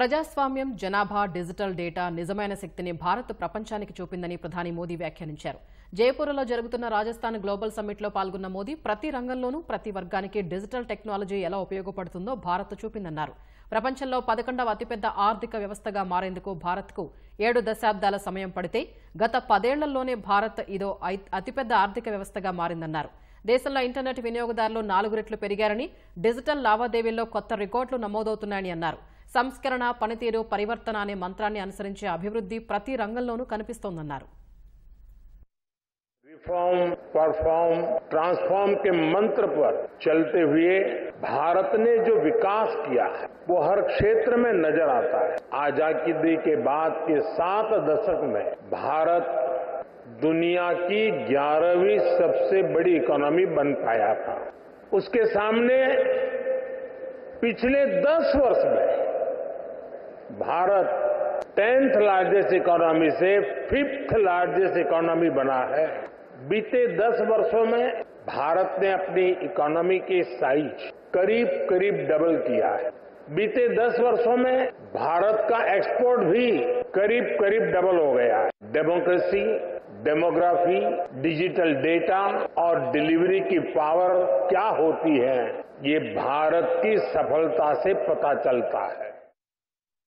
ప్రజాస్వామ్యం జనాభా digital data నిజమైన శక్తిని భారత్ ప్రపంచానికి చూపిందని ప్రధాని మోదీ వ్యాఖ్యానించారు. జైపూర్లో జరుగుతున్న రాజస్థాన్ గ్లోబల్ సమ్మిట్లో పాల్గొన్న మోదీ ప్రతి రంగంలోనూ ప్రతి వర్గానికి డిజిటల్ టెక్నాలజీ ఎలా ఉపయోగపడుతుందో భారత్ చూపిందన్నారు. ప్రపంచంలో పదకొండవ అతిపెద్ద ఆర్థిక వ్యవస్థగా మారేందుకు భారత్కు ఏడు దశాబ్దాల సమయం పడితే గత పదేళ్ళలోనే భారత్ ఇదో ఐ- అతిపెద్ద ఆర్థిక వ్యవస్థగా మారిందన్నారు. దేశంలో ఇంటర్నెట్ వినియోగదారులు నాలుగు రెట్లు పెరిగారని డిజిటల్ లావాదేవీల్లో కొత్త రికార్డులు నమోదవుతున్నాయని అన్నారు. సంస్కరణ పనితీరు పరివర్తన అనే మంత్రాన్ని అనుసరించే అభివృద్ధి ప్రతి రంగంలోనూ కనిపిస్తోందన్నారు रिफॉर्म परफॉर्म ट्रांसफॉर्म के मंत्र पर चलते हुए भारत ने जो विकास किया है वो हर क्षेत्र में नजर आता है आजादी के बाद के सात दशक में भारत दुनिया की ग्यारहवीं सबसे बड़ी इकोनॉमी बन पाया था उसके सामने पिछले दस वर्ष में भारत टेंथ लार्जेस्ट इकोनॉमी से फिफ्थ लार्जेस्ट इकोनॉमी बना है। बीते दस वर्षों में भारत ने अपनी इकोनॉमी की साइज़ करीब करीब डबल किया है। बीते दस वर्षों में भारत का एक्सपोर्ट भी करीब करीब डबल हो गया है। डेमोक्रेसी डेमोग्राफी डिजिटल डेटा और डिलीवरी की पावर क्या होती है, ये भारत की सफलता से पता चलता है।